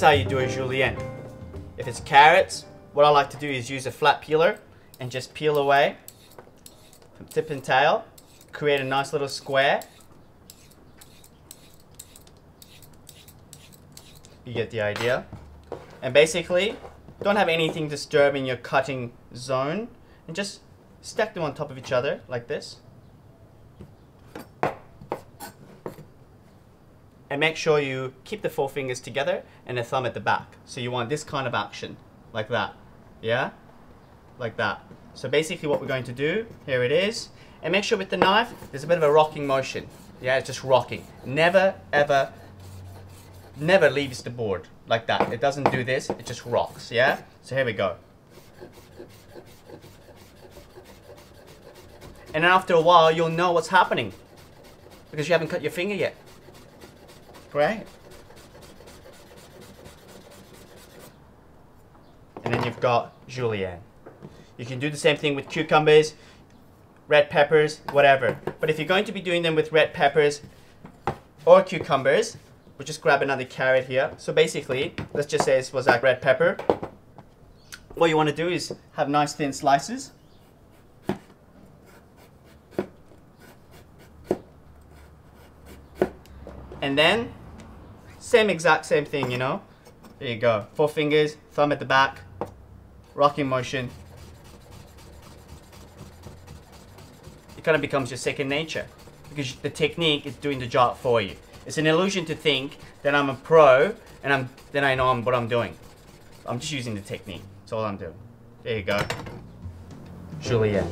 how you do a julienne. If it's carrots, what I like to do is use a flat peeler and just peel away from tip and tail, create a nice little square. You get the idea. And basically, don't have anything disturbing your cutting zone and just stack them on top of each other like this. And make sure you keep the four fingers together and the thumb at the back. So you want this kind of action, like that. Yeah? Like that. So basically what we're going to do, here it is, and make sure with the knife, there's a bit of a rocking motion. Yeah, it's just rocking. Never, ever, never leaves the board like that. It doesn't do this, it just rocks, yeah? So here we go. And after a while, you'll know what's happening because you haven't cut your finger yet. Great. And then you've got julienne. You can do the same thing with cucumbers, red peppers, whatever. But if you're going to be doing them with red peppers or cucumbers, we'll just grab another carrot here. So basically, let's just say this was like red pepper. What you want to do is have nice thin slices. And then, same exact same thing, you know? There you go. Four fingers, thumb at the back, rocking motion. It kind of becomes your second nature because the technique is doing the job for you. It's an illusion to think that I'm a pro and I'm then I know I'm, what I'm doing. I'm just using the technique. That's all I'm doing. There you go. Julienne.